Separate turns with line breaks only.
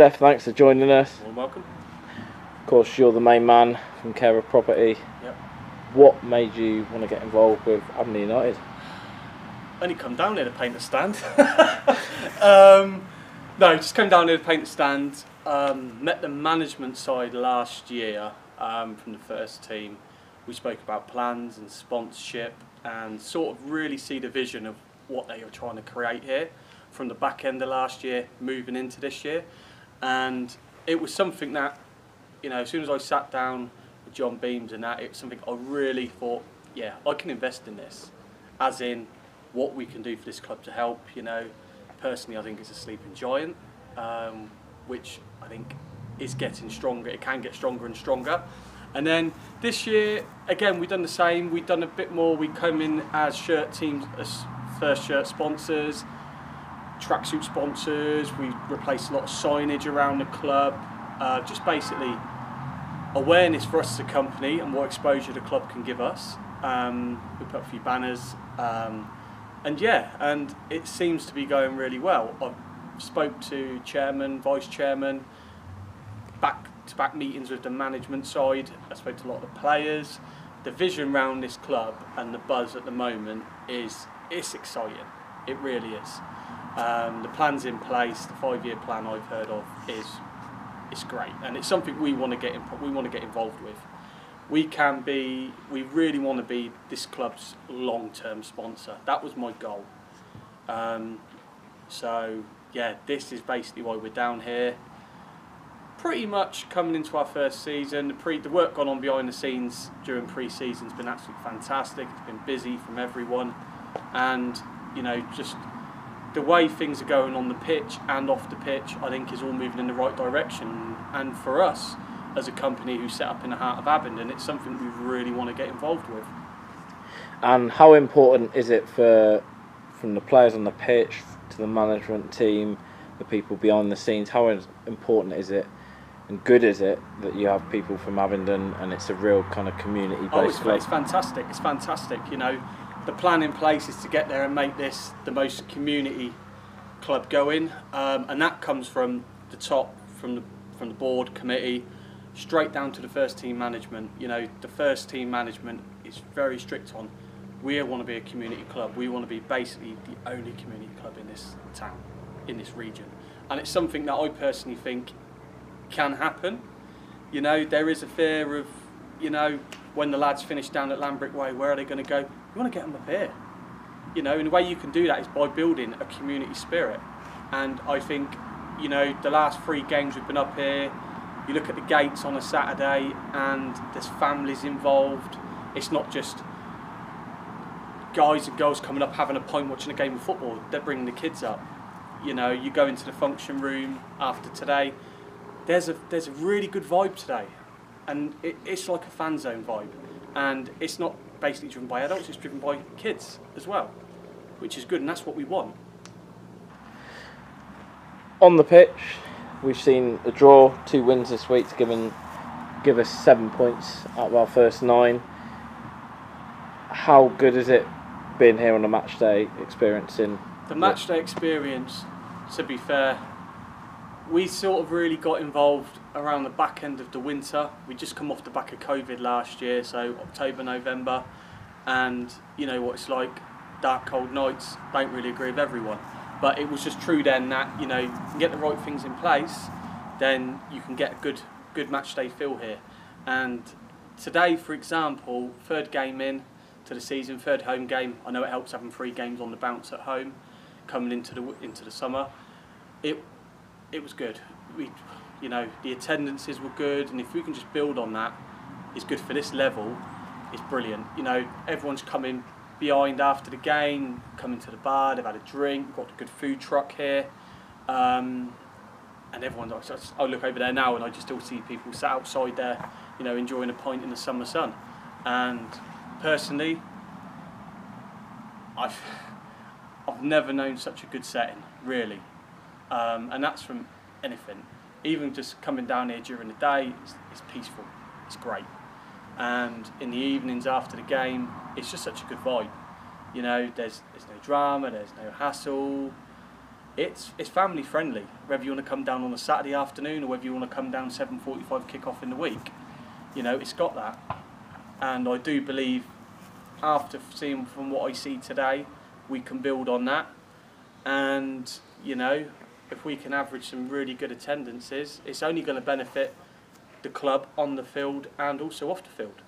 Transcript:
Steph, thanks for joining us.
Well, welcome.
Of course, you're the main man from Caira Property.
Yep.
What made you want to get involved with Abingdon United?
Only come down here to paint the stand. um, no, just come down here to paint the stand. Um, met the management side last year um, from the first team. We spoke about plans and sponsorship and sort of really see the vision of what they are trying to create here from the back end of last year moving into this year. And it was something that, you know, as soon as I sat down with John Beams and that, it was something I really thought, yeah, I can invest in this. As in what we can do for this club to help, you know. Personally, I think it's a sleeping giant, um, which I think is getting stronger. It can get stronger and stronger. And then this year, again, we've done the same. We've done a bit more. We come in as shirt teams, as first shirt sponsors, tracksuit sponsors. We replaced a lot of signage around the club. Uh, just basically awareness for us as a company and what exposure the club can give us. Um, we put a few banners. Um, and yeah, and it seems to be going really well. I spoke to chairman, vice chairman, back to back meetings with the management side. I spoke to a lot of the players. The vision around this club and the buzz at the moment is it's exciting. It really is. Um, the plan's in place. The five-year plan I've heard of is it's great, and it's something we want to get we want to get involved with. We can be. We really want to be this club's long-term sponsor. That was my goal. Um, so yeah, this is basically why we're down here pretty much coming into our first season. The, pre, the work gone on behind the scenes during pre-season has been absolutely fantastic. It's been busy from everyone, and you know just the way things are going on the pitch and off the pitch, I think is all moving in the right direction. And for us, as a company who set up in the heart of Abingdon, it's something we really want to get involved with.
And how important is it for from the players on the pitch to the management team, the people behind the scenes? How important is it and good is it that you have people from Abingdon and it's a real kind of community based
oh, it's, it's fantastic. It's fantastic. You know, the plan in place is to get there and make this the most community club going, um, and that comes from the top, from the from the board committee, straight down to the first team management. You know, the first team management is very strict on. We want to be a community club. We want to be basically the only community club in this town, in this region, and it's something that I personally think can happen. You know, there is a fear of, you know, when the lads finish down at Lambrick Way, where are they going to go? You want to get them up here. You know, and the way you can do that is by building a community spirit. And I think, you know, the last three games we've been up here, you look at the gates on a Saturday and there's families involved. It's not just guys and girls coming up having a pint watching a game of football. They're bringing the kids up. You know, you go into the function room after today, there's a there's a really good vibe today, and it, it's like a fan zone vibe, and it's not basically driven by adults; it's driven by kids as well, which is good, and that's what we want.
On the pitch, we've seen a draw, two wins this week, to give, in, give us seven points out of our first nine. How good is it being here on a match day, experiencing
the match day experience? To be fair, we sort of really got involved around the back end of the winter. We just come off the back of COVID last year, so October, November, and you know what it's like. Dark, cold nights don't really agree with everyone, but it was just true then that you know you can get the right things in place, then you can get a good good match day feel here. And today, for example, third game in to the season, third home game. I know it helps having three games on the bounce at home, coming into the into the summer. It it was good. We, you know, the attendances were good, and if we can just build on that, it's good for this level. It's brilliant. You know, everyone's coming behind after the game, coming to the bar. They've had a drink. Got a good food truck here, um, and everyone. I look over there now, and I just still see people sat outside there, you know, enjoying a pint in the summer sun. And personally, I've I've never known such a good setting. Really, um, and that's from anything. Even just coming down here during the day, it's, it's, peaceful, it's great. And in the evenings after the game, it's just such a good vibe. You know, there's there's no drama, there's no hassle. it's it's family friendly. Whether you want to come down on a Saturday afternoon or whether you want to come down 7:45 kick-off in the week, you know, it's got that. And I do believe, after seeing from what I see today, we can build on that. And you know, if we can average some really good attendances, it's only going to benefit the club on the field and also off the field.